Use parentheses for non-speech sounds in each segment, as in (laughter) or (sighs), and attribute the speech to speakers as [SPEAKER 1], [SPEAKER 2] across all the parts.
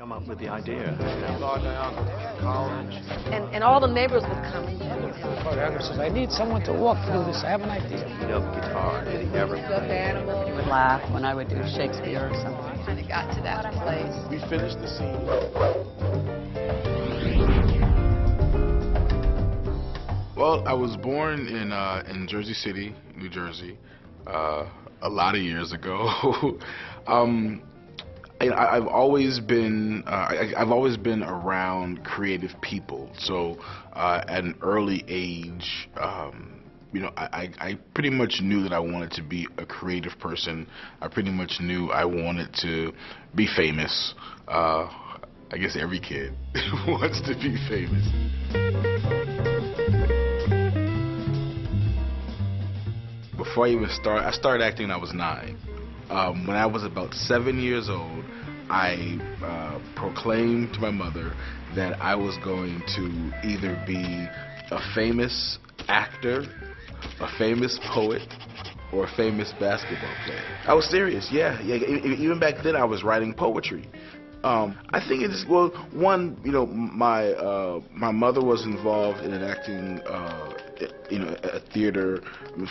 [SPEAKER 1] come up with the idea.
[SPEAKER 2] And, and all the neighbors would come.
[SPEAKER 3] Choreographer says, I need someone to walk through this. I have an idea.
[SPEAKER 1] You know, guitar, did he ever?
[SPEAKER 2] Stuffed animals.
[SPEAKER 4] He would laugh when I would do Shakespeare or something.
[SPEAKER 2] Kind of got to that place.
[SPEAKER 5] We finished the scene. Well, I was born in uh, in Jersey City, New Jersey, uh, a lot of years ago. (laughs) um, I, I've always been uh, I, I've always been around creative people. So uh, at an early age, um, you know, I, I, I pretty much knew that I wanted to be a creative person. I pretty much knew I wanted to be famous. Uh, I guess every kid (laughs) wants to be famous. Before I even start, I started acting when I was nine. Um, when I was about seven years old, I uh, proclaimed to my mother that I was going to either be a famous actor, a famous poet, or a famous basketball player. I was serious, yeah. yeah. Even back then, I was writing poetry. Um, I think it's well, one, you know, my uh, my mother was involved in an acting, uh, you know, a theater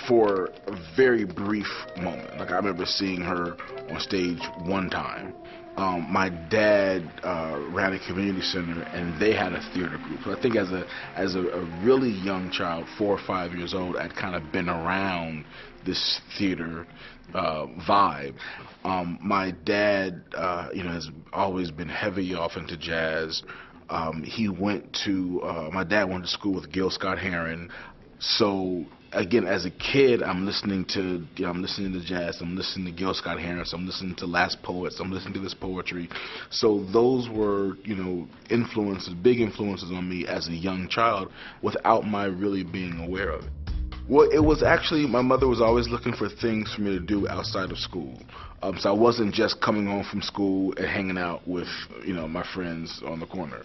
[SPEAKER 5] for a very brief moment. Like I remember seeing her on stage one time. Um, my dad uh, ran a community center, and they had a theater group. So I think as a as a, a really young child, four or five years old, I'd kind of been around this theater uh, vibe. Um, my dad, uh, you know, has always been heavy off into jazz. Um, he went to uh, my dad went to school with Gil Scott Heron, so again, as a kid, I'm listening to you know, I'm listening to jazz, I'm listening to Gil Scott Heron, I'm listening to Last Poets, I'm listening to this poetry. So those were you know influences, big influences on me as a young child, without my really being aware of it. Well, it was actually my mother was always looking for things for me to do outside of school. Um, so I wasn't just coming home from school and hanging out with you know my friends on the corner.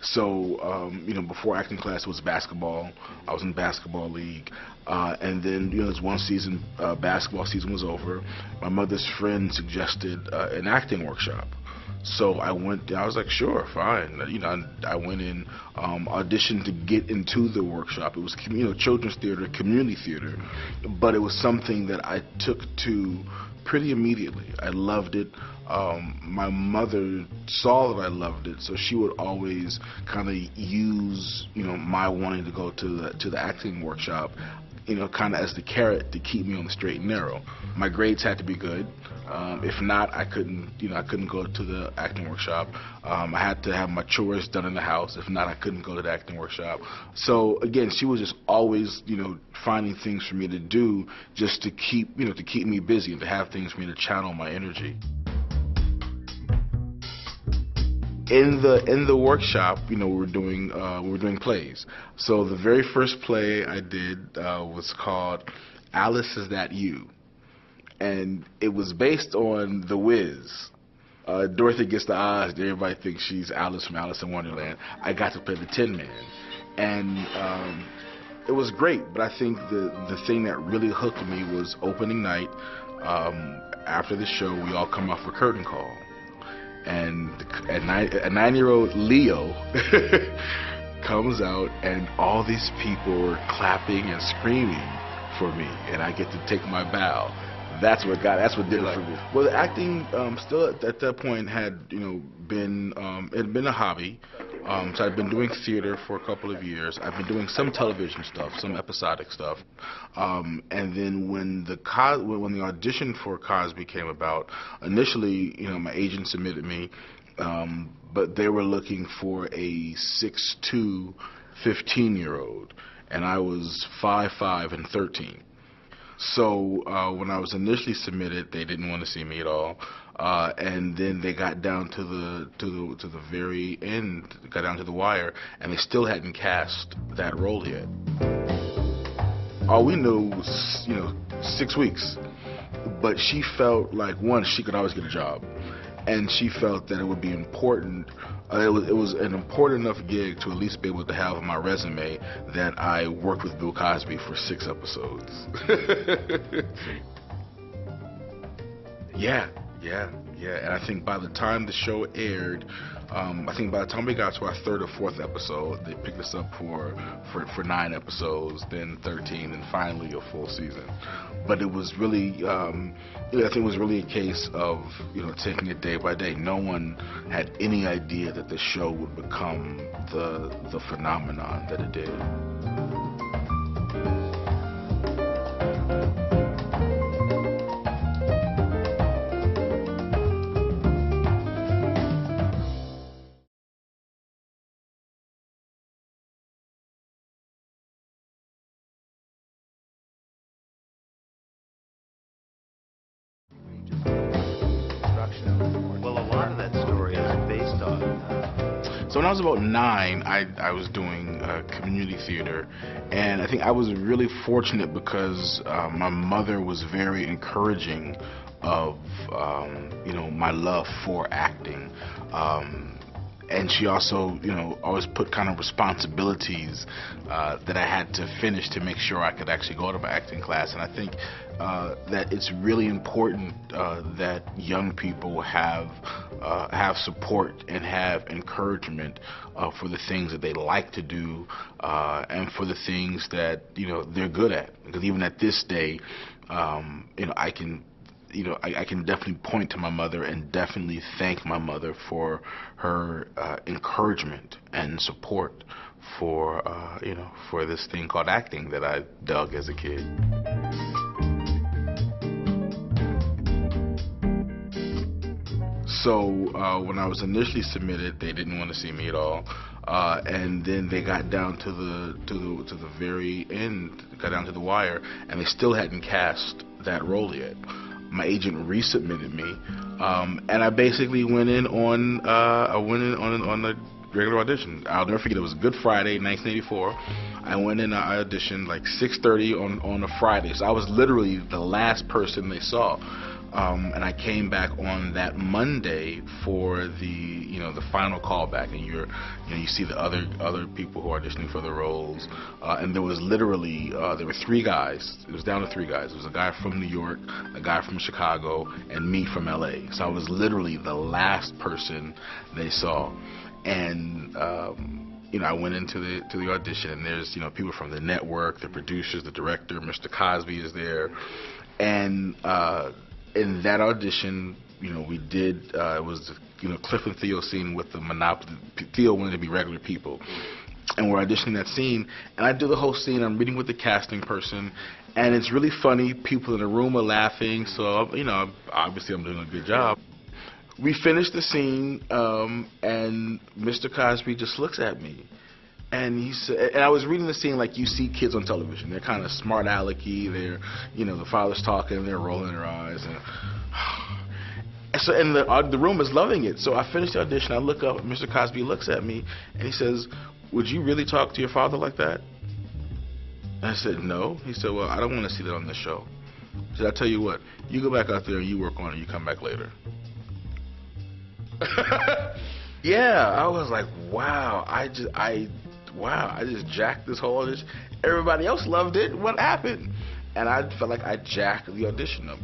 [SPEAKER 5] So um, you know before acting class was basketball. I was in basketball league, uh, and then you know this one season uh, basketball season was over. My mother's friend suggested uh, an acting workshop. So I went. I was like, sure, fine. You know, I, I went in, um, auditioned to get into the workshop. It was, you know, children's theater, community theater, but it was something that I took to pretty immediately. I loved it. Um, my mother saw that I loved it, so she would always kind of use, you know, my wanting to go to the to the acting workshop, you know, kind of as the carrot to keep me on the straight and narrow. My grades had to be good. Um, if not, I couldn't, you know, I couldn't go to the acting workshop. Um, I had to have my chores done in the house. If not, I couldn't go to the acting workshop. So again, she was just always, you know, finding things for me to do just to keep, you know, to keep me busy and to have things for me to channel my energy. In the in the workshop, you know, we were doing uh, we were doing plays. So the very first play I did uh, was called Alice Is That You, and it was based on The Wiz. Uh, Dorothy gets the odds. Everybody thinks she's Alice from Alice in Wonderland. I got to play the Tin Man, and um, it was great. But I think the the thing that really hooked me was opening night. Um, after the show, we all come off for curtain call and a nine a nine year old Leo (laughs) comes out and all these people were clapping and screaming for me and I get to take my bow. That's what got that's what did it for me. Well the acting um still at, at that point had, you know, been um it had been a hobby. Um, so I've been doing theater for a couple of years. I've been doing some television stuff, some episodic stuff. Um, and then when the when the audition for Cosby came about, initially, you know, my agent submitted me, um, but they were looking for a 6'2", 15 year old, and I was 5'5", and 13. So uh, when I was initially submitted, they didn't want to see me at all, uh, and then they got down to the to the to the very end, got down to the wire, and they still hadn't cast that role yet. All we knew was, you know, six weeks, but she felt like one, she could always get a job, and she felt that it would be important. Uh, it, was, it was an important enough gig to at least be able to have on my resume that I worked with Bill Cosby for six episodes. (laughs) (laughs) yeah, yeah, Yeah, and I think by the time the show aired, um, I think by the time we got to our third or fourth episode, they picked us up for, for, for nine episodes, then 13, and finally a full season. But it was really, um, I think it was really a case of you know taking it day by day. No one had any idea that the show would become the the phenomenon that it did. So when I was about nine, I, I was doing uh, community theater, and I think I was really fortunate because uh, my mother was very encouraging of um, you know my love for acting. Um, and she also, you know, always put kind of responsibilities uh, that I had to finish to make sure I could actually go to my acting class. And I think uh, that it's really important uh, that young people have uh, have support and have encouragement uh, for the things that they like to do uh, and for the things that you know they're good at. Because even at this day, um, you know, I can you know, I, I can definitely point to my mother and definitely thank my mother for her uh, encouragement and support for, uh, you know, for this thing called acting that I dug as a kid. So uh, when I was initially submitted, they didn't want to see me at all, uh, and then they got down to the to the to the very end, got down to the wire, and they still hadn't cast that role yet. My agent resubmitted me, um, and I basically went in on uh, I went in on on the regular audition. I'll never forget. It was Good Friday, 1984. I went in. I auditioned like 6:30 on on a Friday. So I was literally the last person they saw. Um, and I came back on that Monday for the you know the final callback, and you're you know you see the other other people who are auditioning for the roles, uh, and there was literally uh, there were three guys. It was down to three guys. It was a guy from New York, a guy from Chicago, and me from L.A. So I was literally the last person they saw, and. Um, you know, I went into the to the audition, and there's you know people from the network, the producers, the director, Mr. Cosby is there, and uh, in that audition, you know, we did uh, it was you know Cliff and Theo scene with the monopoly. Theo wanted to be regular people, and we're auditioning that scene, and I do the whole scene. I'm meeting with the casting person, and it's really funny. People in the room are laughing, so you know, obviously I'm doing a good job. We finished the scene, um, and Mr. Cosby just looks at me. And he said, and I was reading the scene like you see kids on television. They're kind of smart alecky. They're, you know, the father's talking, they're rolling their eyes, and, and (sighs) so and the uh, the room is loving it. So I finished the audition. I look up, Mr. Cosby looks at me, and he says, "Would you really talk to your father like that?" And I said, "No." He said, "Well, I don't want to see that on the show." He said, "I tell you what, you go back out there and you work on it. You come back later." (laughs) yeah, I was like, "Wow!" I just I wow, I just jacked this whole audition. Everybody else loved it. What happened? And I felt like I jacked the audition up.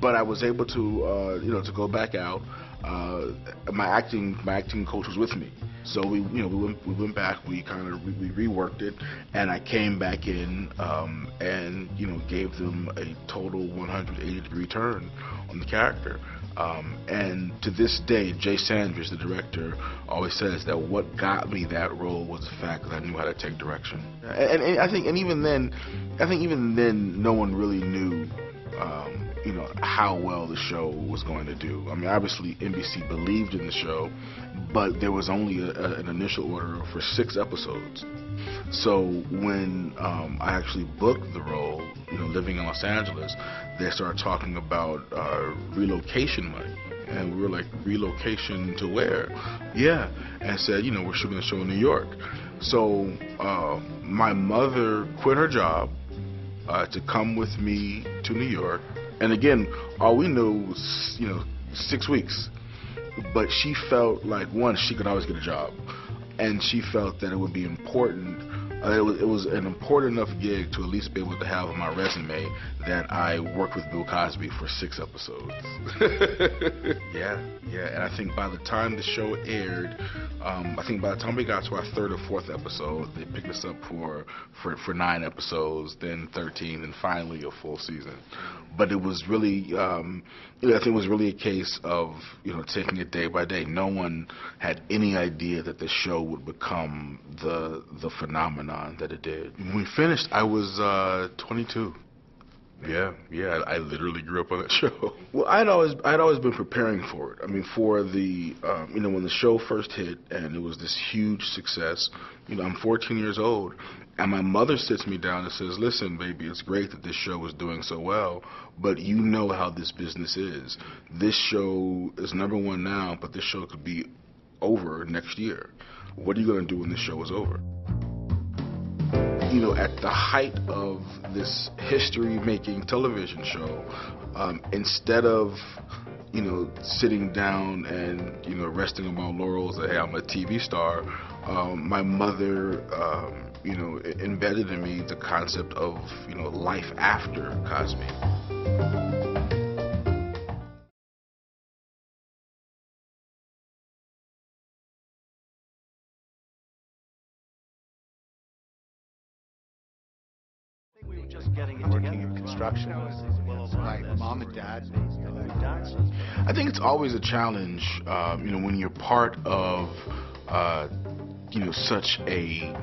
[SPEAKER 5] But I was able to, uh, you know, to go back out. Uh, my acting, my acting coach was with me, so we, you know, we went, we went back. We kind of we, we reworked it, and I came back in um, and you know gave them a total 180 degree turn on the character. Um, and to this day, Jay Sandrich, the director, always says that what got me that role was the fact that I knew how to take direction. And, and I think, and even then, I think even then, no one really knew, um, you know, how well the show was going to do. I mean, obviously NBC believed in the show, but there was only a, a, an initial order for six episodes. So when um, I actually booked the role, you know, living in Los Angeles, they started talking about uh, relocation money. And we were like, relocation to where? Yeah. And said, you know, we're shooting a show in New York. So uh, my mother quit her job uh, to come with me to New York. And again, all we knew was, you know, six weeks. But she felt like, one, she could always get a job. And she felt that it would be important uh, it, was, it was an important enough gig to at least be able to have on my resume that I worked with Bill Cosby for six episodes. (laughs) yeah, yeah, and I think by the time the show aired, um, I think by the time we got to our third or fourth episode, they picked us up for, for, for nine episodes, then 13, and finally a full season. But it was really, um, I think it was really a case of, you know, taking it day by day. No one had any idea that the show would become the the phenomenon that it did. When we finished, I was uh, 22. Yeah, yeah, I, I literally grew up on that (laughs) show. Well, I'd always, I'd always been preparing for it. I mean, for the, um, you know, when the show first hit and it was this huge success. You know, I'm 14 years old, and my mother sits me down and says, "Listen, baby, it's great that this show is doing so well, but you know how this business is. This show is number one now, but this show could be over next year. What are you going to do when this show is over?" You know, at the height of this history-making television show, um, instead of you know sitting down and you know resting on my laurels that hey I'm a TV star, um, my mother um, you know embedded in me the concept of you know life after Cosby.
[SPEAKER 6] Working in construction mom and dad.
[SPEAKER 5] I think it's always a challenge, um, you know, when you're part of, uh, you know, such a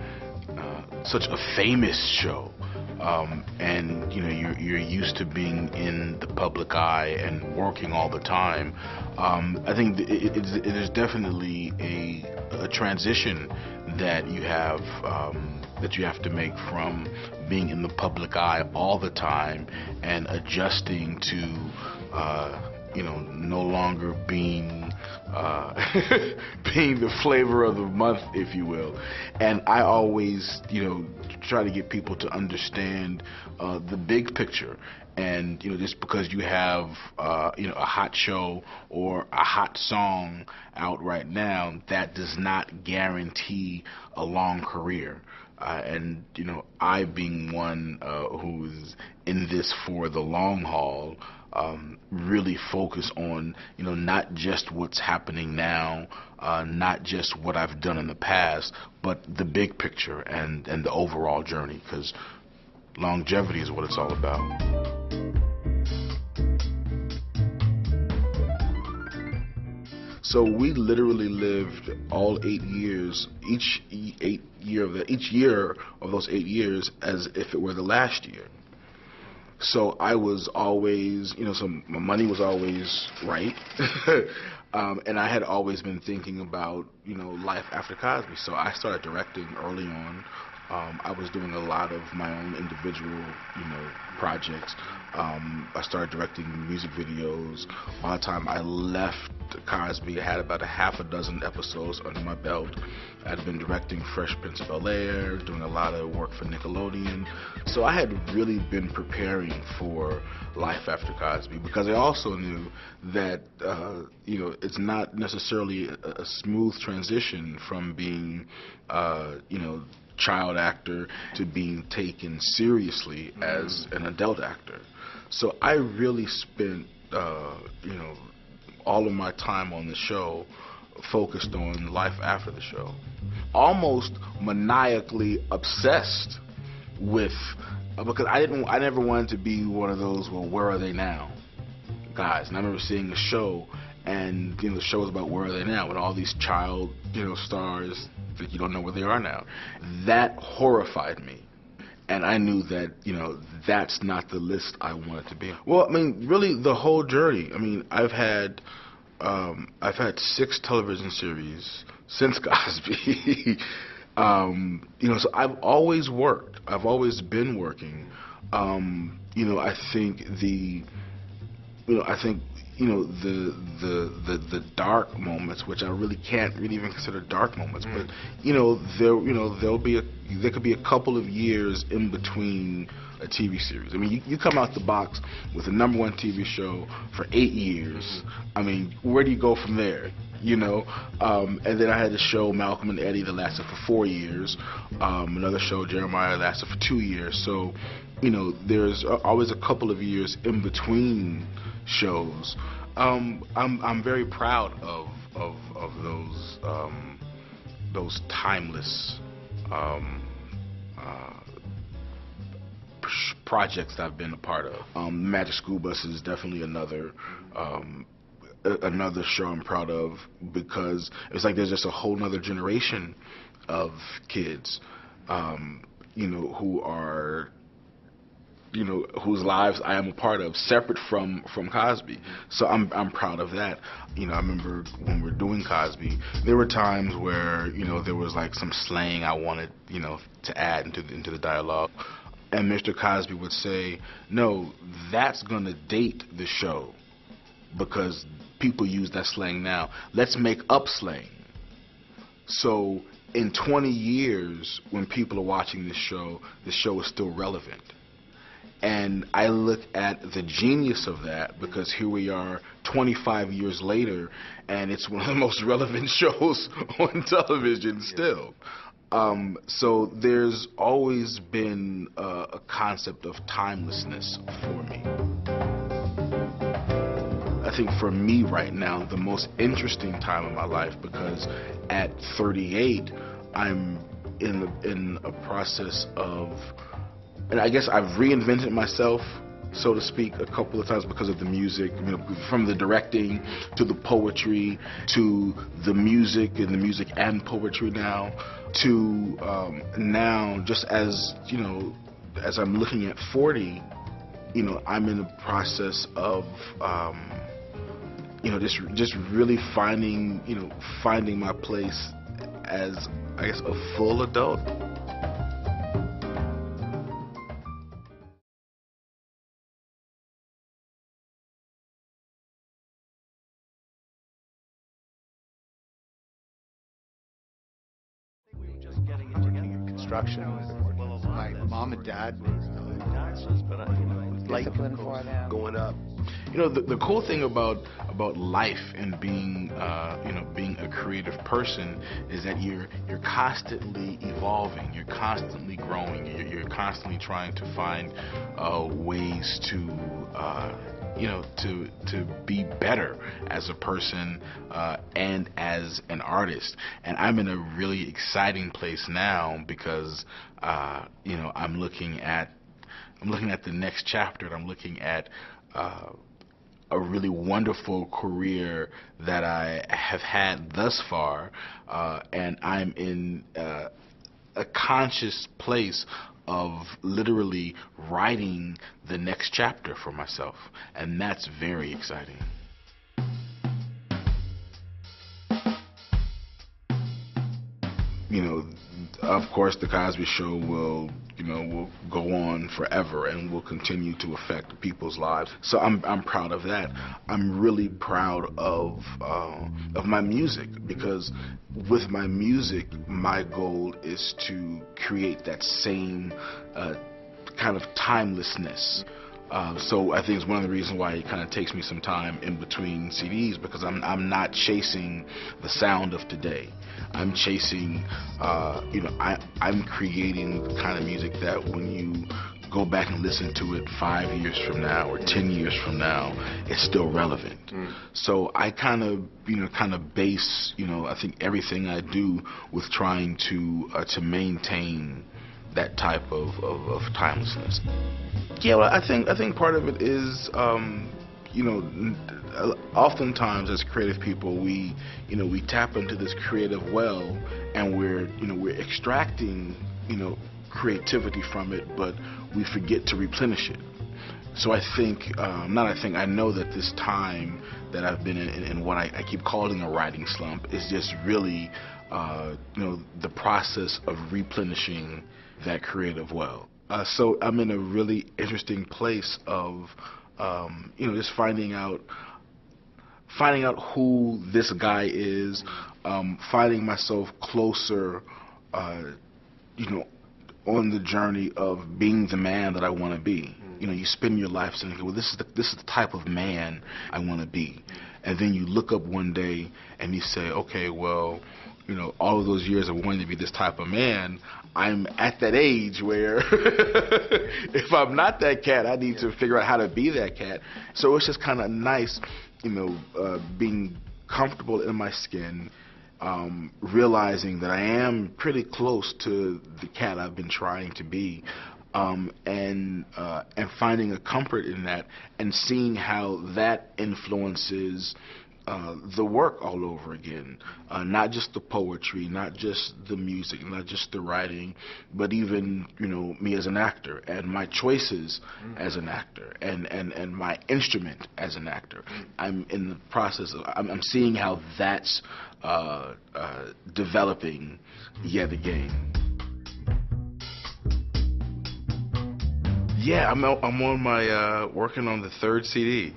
[SPEAKER 5] uh, such a famous show, um, and you know you're you're used to being in the public eye and working all the time. Um, I think th- it, it, it is definitely a, a transition that you have. Um, that you have to make from being in the public eye all the time and adjusting to uh, you know no longer being uh, (laughs) being the flavor of the month if you will. And I always you know try to get people to understand uh, the big picture. And you know just because you have uh, you know a hot show or a hot song out right now that does not guarantee a long career uh, and you know I being one uh, who's in this for the long haul um, really focus on you know not just what's happening now uh, not just what I've done in the past but the big picture and and the overall journey because longevity is what it's all about. So we literally lived all eight years, each eight year of the, each year of those eight years as if it were the last year. So I was always, you know, so my money was always right, (laughs) um, and I had always been thinking about, you know, life after Cosby. So I started directing early on. Um, I was doing a lot of my own individual, you know, projects. Um, I started directing music videos. By the time I left Cosby, I had about a half a dozen episodes under my belt. I'd been directing Fresh Prince of Bel Air, doing a lot of work for Nickelodeon. So I had really been preparing for life after Cosby because I also knew that uh, you know it's not necessarily a, a smooth transition from being uh, you know child actor to being taken seriously as an adult actor. So I really spent, uh, you know, all of my time on the show focused on life after the show. Almost maniacally obsessed with, uh, because I didn't, I never wanted to be one of those, well, where are they now? Guys, and I remember seeing the show, and you know, the show was about where are they now, and all these child, you know, stars that you don't know where they are now. That horrified me. And I knew that, you know, that's not the list I wanted to be on. Well, I mean, really the whole journey. I mean, I've had um, I've had six television series since (laughs) Cosby. um, you know, so I've always worked. I've always been working. Um, you know, I think the you know, I think you know the the the the dark moments, which I really can't really even consider dark moments,
[SPEAKER 6] Mm.
[SPEAKER 5] but you know there you know there'll be a there could be a couple of years in between a TV series. I mean, you, you come out the box with a number one TV show for eight years.
[SPEAKER 6] Mm-hmm.
[SPEAKER 5] I mean, where do you go from there? You know. Um, and then I had the show Malcolm and Eddie that lasted for four years. Um, another show Jeremiah lasted for two years. So, you know, there's always a couple of years in between shows. Um, I'm I'm very proud of of of those um, those timeless. Um, uh, projects I've been a part of. Um, Magic School Bus is definitely another um, another show I'm proud of because it's like there's just a whole nother generation of kids, um, you know, who are you know whose lives I am a part of, separate from from Cosby. So I'm I'm proud of that. You know, I remember when we were doing Cosby, there were times where you know there was like some slang I wanted you know to add into the, into the dialogue, and Mr. Cosby would say, "No, that's gonna date the show because people use that slang now. Let's make up slang." So in 20 years, when people are watching this show, the show is still relevant. And I look at the genius of that because here we are 25 years later, and it's one of the (laughs) most relevant (laughs) shows on television still. Um, so there's always been uh, a concept of timelessness for me. I think for me right now, the most interesting time of my life because at 38, I'm in the, in a process of and I guess I've reinvented myself, so to speak, a couple of times because of the music, you know, from the directing to the poetry to the music and the music and poetry now to um, now just as you know, as I'm looking at 40, you know, I'm in the process of. Um, you know, just just really finding, you know, finding my place as I guess a full adult.
[SPEAKER 6] Construction. My mom and dad were
[SPEAKER 3] Discipline for them.
[SPEAKER 1] Going up.
[SPEAKER 5] You know, the, the cool thing about about life and being, uh, you know, being a creative person is that you're you're constantly evolving, you're constantly growing, you're, you're constantly trying to find uh, ways to. Uh, you know, to to be better as a person uh, and as an artist, and I'm in a really exciting place now because uh, you know I'm looking at I'm looking at the next chapter, and I'm looking at uh, a really wonderful career that I have had thus far, uh, and I'm in uh, a conscious place of literally writing the next chapter for myself, and that's very exciting. You know, of course, the Cosby Show will, know, will go on forever and will continue to affect people's lives. So I'm I'm proud of that. I'm really proud of uh, of my music because with my music, my goal is to create that same uh, kind of timelessness. Uh, so I think it's one of the reasons why it kind of takes me some time in between CDs because I'm I'm not chasing the sound of today. I'm chasing, uh, you know, I I'm creating the kind of music that when you go back and listen to it five years from now or ten years from now, it's still relevant. So I kind of you know kind of base you know I think everything I do with trying to uh, to maintain that type of, of, of timelessness. Yeah, well, I think I think part of it is, um, you know, oftentimes as creative people, we, you know, we tap into this creative well, and we're, you know, we're extracting, you know, creativity from it, but we forget to replenish it. So I think, um, not I think, I know that this time that I've been in, in, in what I, I keep calling a writing slump is just really, uh, you know, the process of replenishing that creative well. Uh, so I'm in a really interesting place of, um, you know, just finding out, finding out who this guy is, um, finding myself closer, uh, you know, on the journey of being the man that I want to be. You know, you spend your life saying, well, this is the this is the type of man I want to be, and then you look up one day and you say, okay, well, you know, all of those years of wanting to be this type of man, I'm at that age where (laughs) if I'm not that cat, I need to figure out how to be that cat. So it's just kind of nice, you know, uh, being comfortable in my skin, um, realizing that I am pretty close to the cat I've been trying to be. Um, and uh, and finding a comfort in that, and seeing how that influences uh, the work all over again. Uh, not just the poetry, not just the music, not just the writing, but even you know me as an actor and my choices mm. as an actor and, and, and my instrument as an actor. I'm in the process of I'm, I'm seeing how that's uh, uh developing yet again. Yeah, I'm I'm on my uh, working on the third CD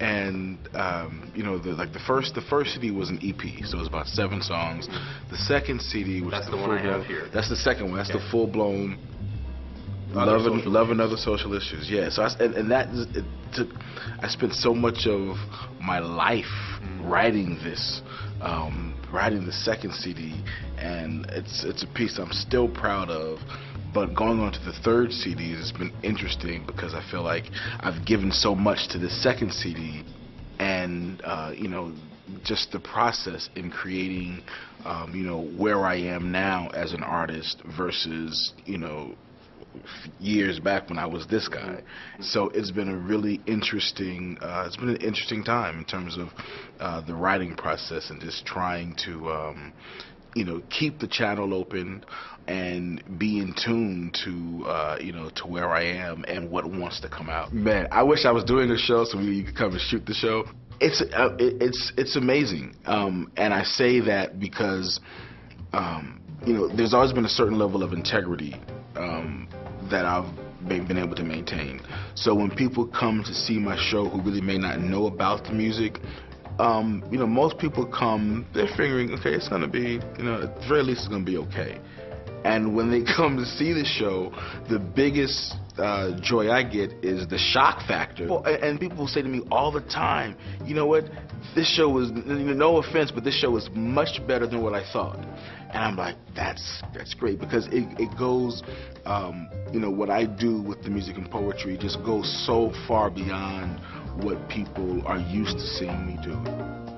[SPEAKER 5] and um, you know, the, like the first the first CD was an EP, so it was about seven songs. The second CD was
[SPEAKER 1] that's
[SPEAKER 5] the,
[SPEAKER 1] the
[SPEAKER 5] one
[SPEAKER 1] I have here.
[SPEAKER 5] That's the second one. That's the full blown. Love and, love and other social issues. Yeah. So I, and, and that it took. I spent so much of my life mm. writing this, um, writing the second CD, and it's it's a piece I'm still proud of. But going on to the third CD has been interesting because I feel like I've given so much to the second CD, and uh, you know, just the process in creating, um, you know, where I am now as an artist versus, you know, years back when I was this guy. So it's been a really interesting. Uh, it's been an interesting time in terms of uh, the writing process and just trying to. Um, you know, keep the channel open and be in tune to, uh, you know, to where I am and what wants to come out. Man, I wish I was doing a show so we could come and shoot the show. It's uh, it's it's amazing, um, and I say that because, um, you know, there's always been a certain level of integrity um, that I've been able to maintain. So when people come to see my show who really may not know about the music, um, you know, most people come, they're figuring, okay, it's going to be, you know, at the very least, it's going to be okay. And when they (laughs) come to see the show, the biggest uh, joy I get is the shock factor. And people say to me all the time, you know what, this show was, no offense, but this show was much better than what I thought. And I'm like, that's that's great because it, it goes, um, you know, what I do with the music and poetry just goes so far beyond what people are used to seeing me do.